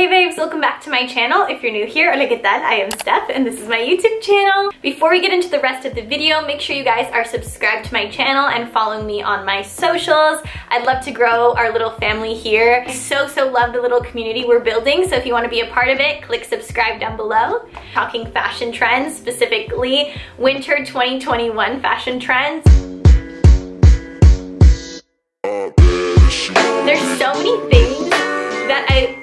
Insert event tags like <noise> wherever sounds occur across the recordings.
Hey babes, welcome back to my channel. If you're new here, hola que that, I am Steph and this is my YouTube channel. Before we get into the rest of the video, make sure you guys are subscribed to my channel and following me on my socials. I'd love to grow our little family here. I so, so love the little community we're building, so if you want to be a part of it, click subscribe down below. Talking fashion trends, specifically winter 2021 fashion trends. There's so many things that I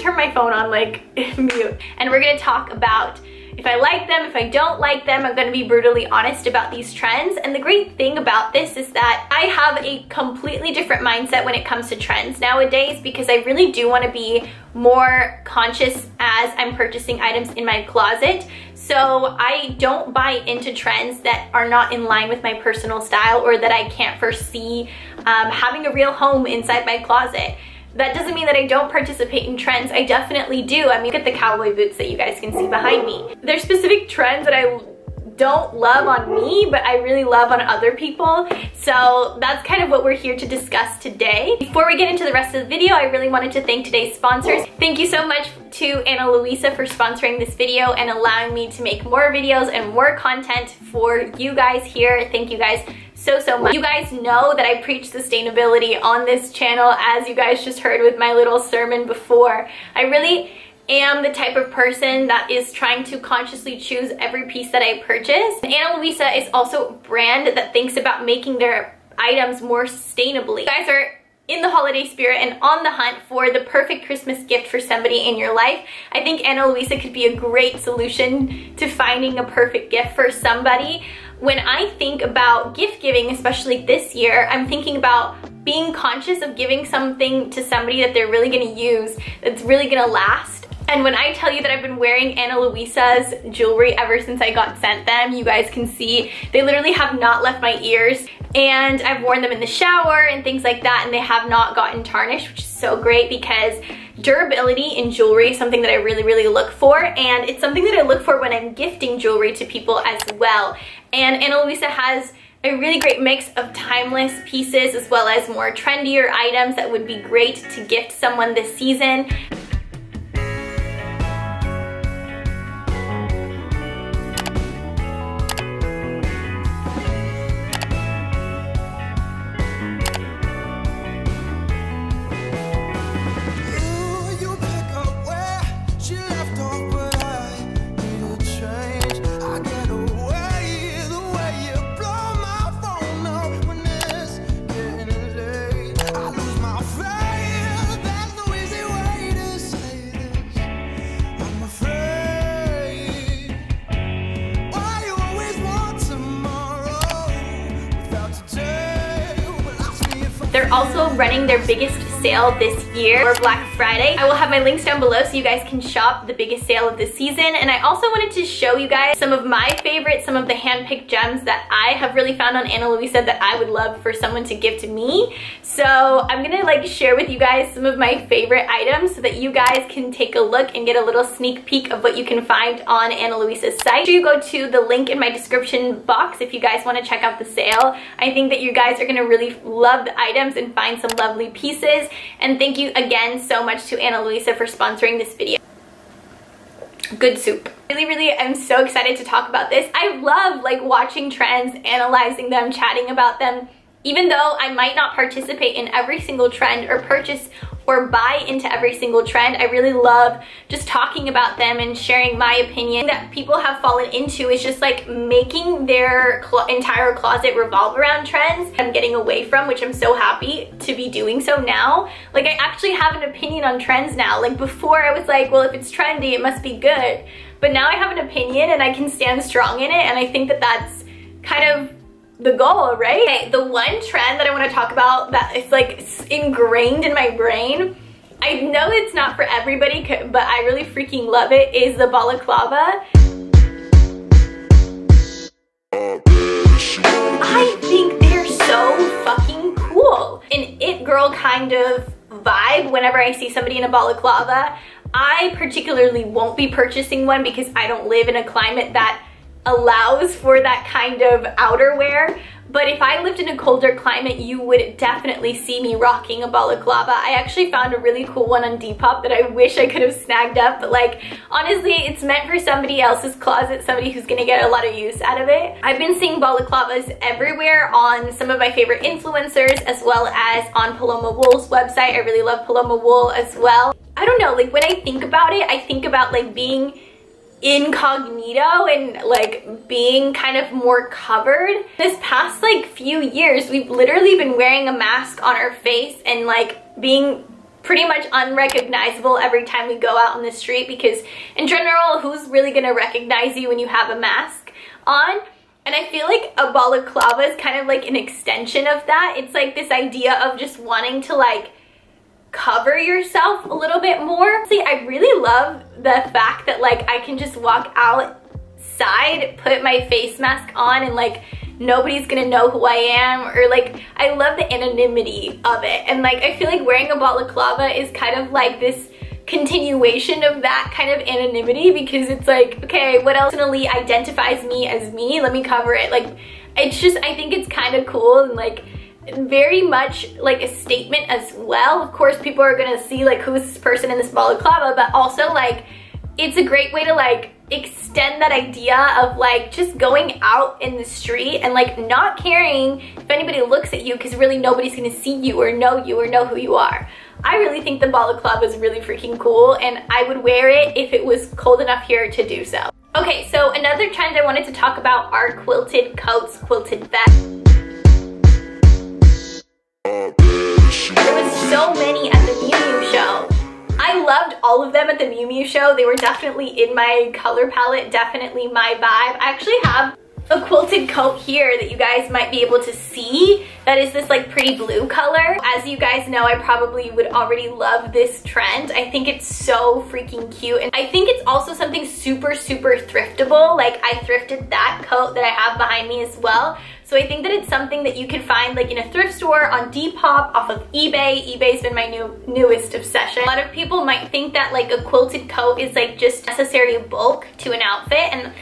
Turn my phone on like <laughs> mute. And we're gonna talk about if I like them, if I don't like them, I'm gonna be brutally honest about these trends. And the great thing about this is that I have a completely different mindset when it comes to trends nowadays because I really do wanna be more conscious as I'm purchasing items in my closet. So I don't buy into trends that are not in line with my personal style or that I can't foresee um, having a real home inside my closet. That doesn't mean that I don't participate in trends. I definitely do. I mean, look at the cowboy boots that you guys can see behind me. There's specific trends that I don't love on me, but I really love on other people. So that's kind of what we're here to discuss today. Before we get into the rest of the video, I really wanted to thank today's sponsors. Thank you so much to Ana Luisa for sponsoring this video and allowing me to make more videos and more content for you guys here. Thank you guys so, so much. You guys know that I preach sustainability on this channel as you guys just heard with my little sermon before. I really am the type of person that is trying to consciously choose every piece that I purchase. Ana Luisa is also a brand that thinks about making their items more sustainably. You guys are in the holiday spirit and on the hunt for the perfect Christmas gift for somebody in your life, I think Ana Luisa could be a great solution to finding a perfect gift for somebody. When I think about gift giving, especially this year, I'm thinking about being conscious of giving something to somebody that they're really gonna use, that's really gonna last. And when I tell you that I've been wearing Ana Luisa's jewelry ever since I got sent them, you guys can see they literally have not left my ears. And I've worn them in the shower and things like that, and they have not gotten tarnished, which is so great because durability in jewelry is something that I really, really look for. And it's something that I look for when I'm gifting jewelry to people as well. And Ana Luisa has a really great mix of timeless pieces as well as more trendier items that would be great to gift someone this season. Running their biggest sale this year for Black Friday. I will have my links down below so you guys can shop the biggest sale of the season. And I also wanted to show you guys some of my favorites, some of the hand-picked gems that I have really found on Ana Luisa that I would love for someone to give to me. So I'm gonna like share with you guys some of my favorite items so that you guys can take a look and get a little sneak peek of what you can find on Ana Luisa's site. Sure you go to the link in my description box if you guys wanna check out the sale. I think that you guys are gonna really love the items and find some lovely pieces. And thank you again so much to Ana Luisa for sponsoring this video. Good soup. Really, really, I'm so excited to talk about this. I love like watching trends, analyzing them, chatting about them. Even though I might not participate in every single trend or purchase or buy into every single trend. I really love just talking about them and sharing my opinion that people have fallen into is just like making their cl entire closet revolve around trends I'm getting away from, which I'm so happy to be doing so now. Like I actually have an opinion on trends now. Like before I was like, well, if it's trendy, it must be good. But now I have an opinion and I can stand strong in it. And I think that that's kind of the goal, right? Okay, the one trend that I want to talk about that is like ingrained in my brain, I know it's not for everybody, but I really freaking love it, is the balaclava. I think they're so fucking cool. An it girl kind of vibe whenever I see somebody in a balaclava. I particularly won't be purchasing one because I don't live in a climate that allows for that kind of outerwear. But if I lived in a colder climate, you would definitely see me rocking a balaclava. I actually found a really cool one on Depop that I wish I could have snagged up, but like, honestly, it's meant for somebody else's closet, somebody who's gonna get a lot of use out of it. I've been seeing balaclavas everywhere on some of my favorite influencers, as well as on Paloma Wool's website. I really love Paloma Wool as well. I don't know, like when I think about it, I think about like being incognito and like being kind of more covered. This past like few years, we've literally been wearing a mask on our face and like being pretty much unrecognizable every time we go out on the street because in general, who's really gonna recognize you when you have a mask on? And I feel like a balaclava is kind of like an extension of that. It's like this idea of just wanting to like cover yourself a little bit more. See, I really love the fact that like I can just walk outside, put my face mask on and like nobody's gonna know who I am or like I love the anonymity of it. And like I feel like wearing a balaclava is kind of like this continuation of that kind of anonymity because it's like okay what else personally identifies me as me? Let me cover it. Like it's just I think it's kind of cool and like very much like a statement as well. Of course, people are gonna see like who's this person in this balaclava, but also like it's a great way to like extend that idea of like just going out in the street and like not caring if anybody looks at you because really nobody's gonna see you or know you or know who you are. I really think the balaclava is really freaking cool and I would wear it if it was cold enough here to do so. Okay, so another trend I wanted to talk about are quilted coats, quilted vests. There was so many at the Miu Miu show. I loved all of them at the Miu Miu show. They were definitely in my color palette, definitely my vibe. I actually have a quilted coat here that you guys might be able to see that is this like pretty blue color. As you guys know, I probably would already love this trend. I think it's so freaking cute. And I think it's also something super, super thriftable. Like I thrifted that coat that I have behind me as well. So I think that it's something that you can find like in a thrift store, on Depop, off of eBay. eBay's been my new newest obsession. A lot of people might think that like a quilted coat is like just necessary bulk to an outfit and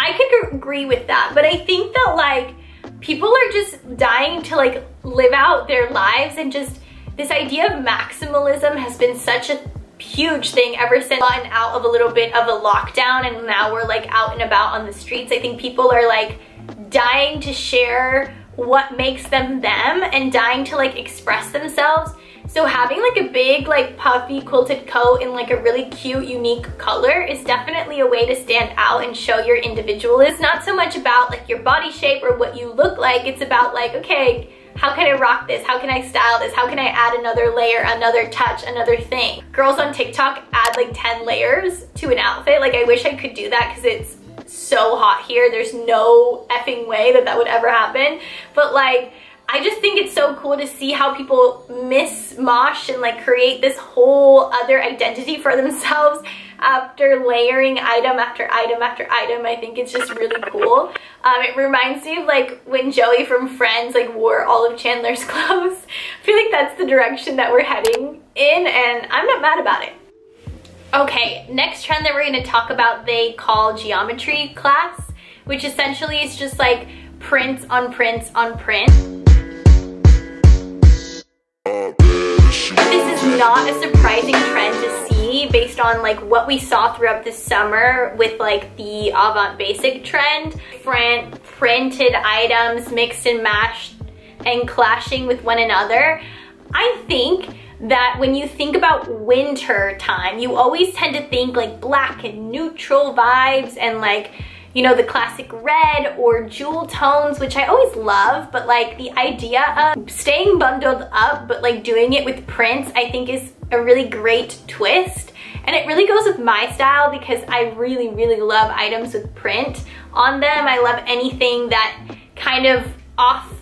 I could agree with that, but I think that like people are just dying to like live out their lives and just this idea of maximalism has been such a huge thing ever since gotten out of a little bit of a lockdown and now we're like out and about on the streets. I think people are like dying to share what makes them them and dying to like express themselves. So having like a big like puffy quilted coat in like a really cute unique color is definitely a way to stand out and show your individualism. It's not so much about like your body shape or what you look like, it's about like, okay, how can I rock this? How can I style this? How can I add another layer, another touch, another thing? Girls on TikTok add like 10 layers to an outfit. Like I wish I could do that because it's so hot here. There's no effing way that that would ever happen. But like, I just think it's so cool to see how people miss mosh and like create this whole other identity for <laughs> themselves after layering item after item after item. I think it's just really cool. Um, it reminds me of like when Joey from Friends like wore all of Chandler's <laughs> clothes. I feel like that's the direction that we're heading in and I'm not mad about it. Okay, next trend that we're gonna talk about they call geometry class, which essentially is just like prints on prints on print. This is not a surprising trend to see based on like what we saw throughout the summer with like the Avant Basic trend. Different printed items mixed and mashed and clashing with one another. I think that when you think about winter time, you always tend to think like black and neutral vibes and like, you know, the classic red or jewel tones, which I always love, but like the idea of staying bundled up, but like doing it with prints, I think is a really great twist. And it really goes with my style because I really, really love items with print on them. I love anything that kind of off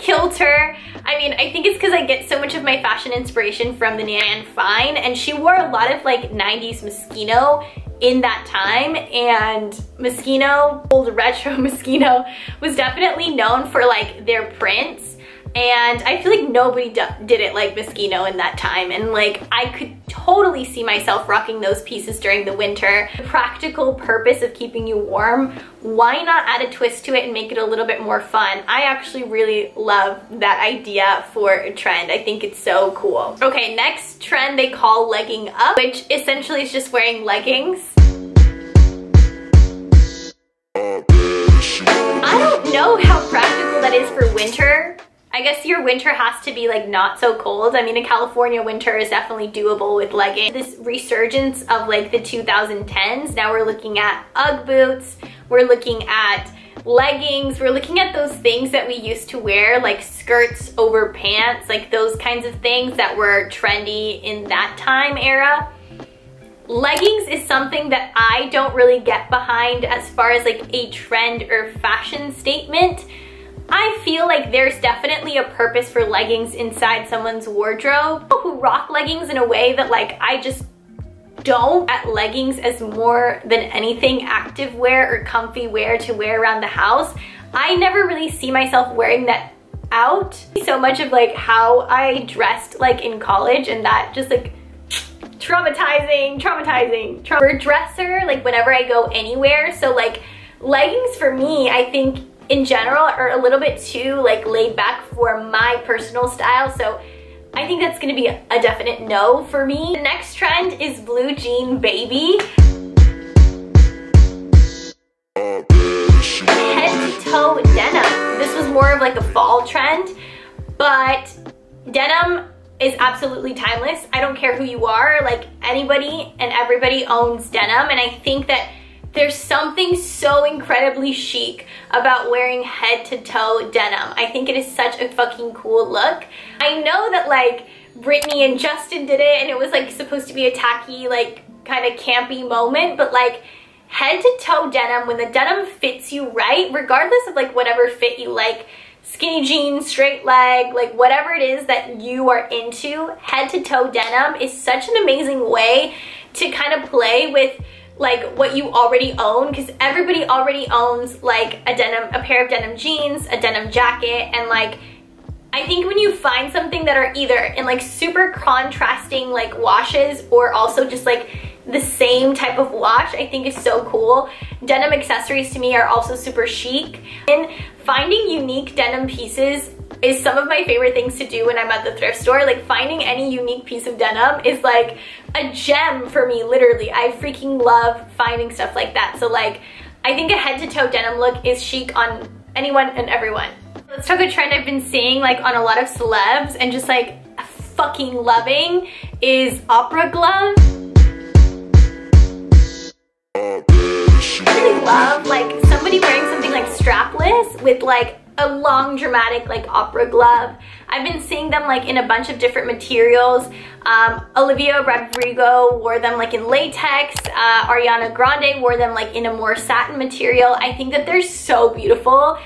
kilter. I mean, I think it's because I get so much of my fashion inspiration from the Fran Fine, and she wore a lot of like 90s Moschino in that time and Moschino, old retro <laughs> Moschino, was definitely known for like their prints and I feel like nobody did it like Moschino in that time and like I could totally see myself rocking those pieces during the winter. The practical purpose of keeping you warm, why not add a twist to it and make it a little bit more fun? I actually really love that idea for a trend. I think it's so cool. Okay, next trend they call legging up, which essentially is just wearing leggings. I don't know how practical that is for winter. I guess your winter has to be like not so cold. I mean, in California, winter is definitely doable with leggings. This resurgence of like the 2010s, now we're looking at Ugg boots, we're looking at leggings, we're looking at those things that we used to wear, like skirts over pants, like those kinds of things that were trendy in that time era. Leggings is something that I don't really get behind as far as like a trend or fashion statement. I feel like there's definitely a purpose for leggings inside someone's wardrobe who rock leggings in a way that like I just don't at leggings as more than anything active wear or comfy wear to wear around the house. I never really see myself wearing that out. So much of like how I dressed like in college and that just like traumatizing, traumatizing. Tra dresser, like whenever I go anywhere, so like leggings for me, I think in general are a little bit too like laid back for my personal style. So I think that's gonna be a definite no for me. The next trend is blue jean baby. Head to toe denim. This was more of like a fall trend, but denim is absolutely timeless. I don't care who you are, like anybody and everybody owns denim and I think that there's something so incredibly chic about wearing head to toe denim. I think it is such a fucking cool look. I know that like Britney and Justin did it and it was like supposed to be a tacky like kind of campy moment but like head to toe denim when the denim fits you right regardless of like whatever fit you like skinny jeans, straight leg, like whatever it is that you are into, head to toe denim is such an amazing way to kind of play with like what you already own because everybody already owns like a denim, a pair of denim jeans, a denim jacket, and like I think when you find something that are either in like super contrasting like washes or also just like the same type of wash I think is so cool. Denim accessories to me are also super chic. And finding unique denim pieces is some of my favorite things to do when I'm at the thrift store. Like finding any unique piece of denim is like a gem for me, literally. I freaking love finding stuff like that. So like, I think a head to toe denim look is chic on anyone and everyone. Let's talk a trend I've been seeing like on a lot of celebs and just like fucking loving is opera glove. I really love like somebody wearing something like strapless with like a long dramatic like opera glove. I've been seeing them like in a bunch of different materials. Um, Olivia Rodrigo wore them like in latex. Uh, Ariana Grande wore them like in a more satin material. I think that they're so beautiful.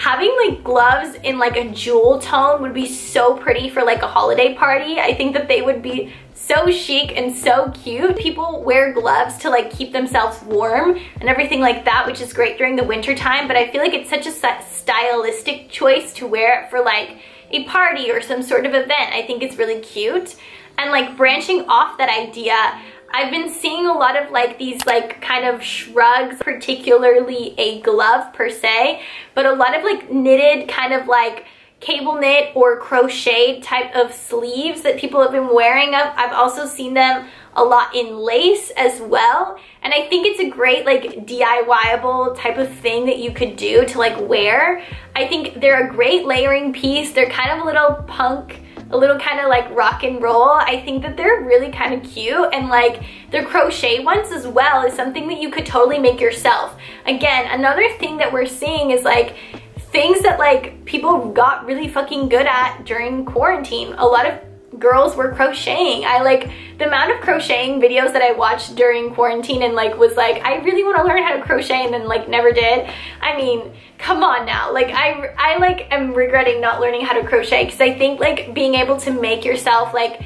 Having like gloves in like a jewel tone would be so pretty for like a holiday party. I think that they would be so chic and so cute. People wear gloves to like keep themselves warm and everything like that, which is great during the winter time, but I feel like it's such a stylistic choice to wear it for like a party or some sort of event. I think it's really cute. And like branching off that idea, I've been seeing a lot of like these like kind of shrugs, particularly a glove per se, but a lot of like knitted kind of like cable knit or crochet type of sleeves that people have been wearing. Up. I've also seen them a lot in lace as well. And I think it's a great like DIYable type of thing that you could do to like wear. I think they're a great layering piece. They're kind of a little punk a little kind of like rock and roll. I think that they're really kind of cute and like the crochet ones as well is something that you could totally make yourself. Again, another thing that we're seeing is like things that like people got really fucking good at during quarantine. A lot of girls were crocheting. I like the amount of crocheting videos that I watched during quarantine and like was like, I really want to learn how to crochet and then like never did. I mean, come on now. Like I, I like am regretting not learning how to crochet because I think like being able to make yourself like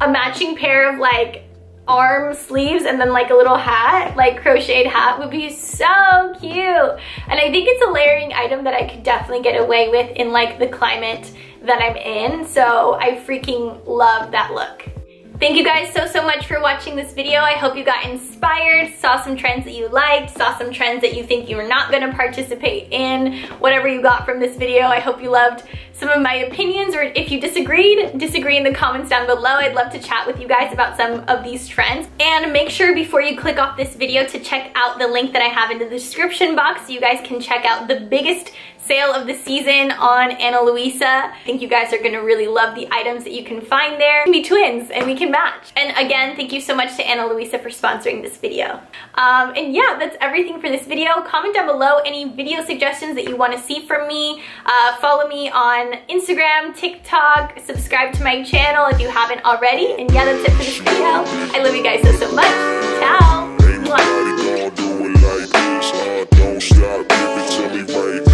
a matching pair of like arm sleeves and then like a little hat, like crocheted hat would be so cute. And I think it's a layering item that I could definitely get away with in like the climate that I'm in. So I freaking love that look. Thank you guys so, so much for watching this video. I hope you got inspired, saw some trends that you liked, saw some trends that you think you're not gonna participate in, whatever you got from this video. I hope you loved some of my opinions or if you disagreed, disagree in the comments down below. I'd love to chat with you guys about some of these trends. And make sure before you click off this video to check out the link that I have in the description box so you guys can check out the biggest sale of the season on Ana Luisa. I think you guys are gonna really love the items that you can find there. We can be twins and we can match. And again, thank you so much to Ana Luisa for sponsoring this video. Um, and yeah, that's everything for this video. Comment down below any video suggestions that you wanna see from me. Uh, follow me on Instagram, TikTok, subscribe to my channel if you haven't already. And yeah, that's it for this video. I love you guys so, so much. Ciao. Don't stop, give it to me right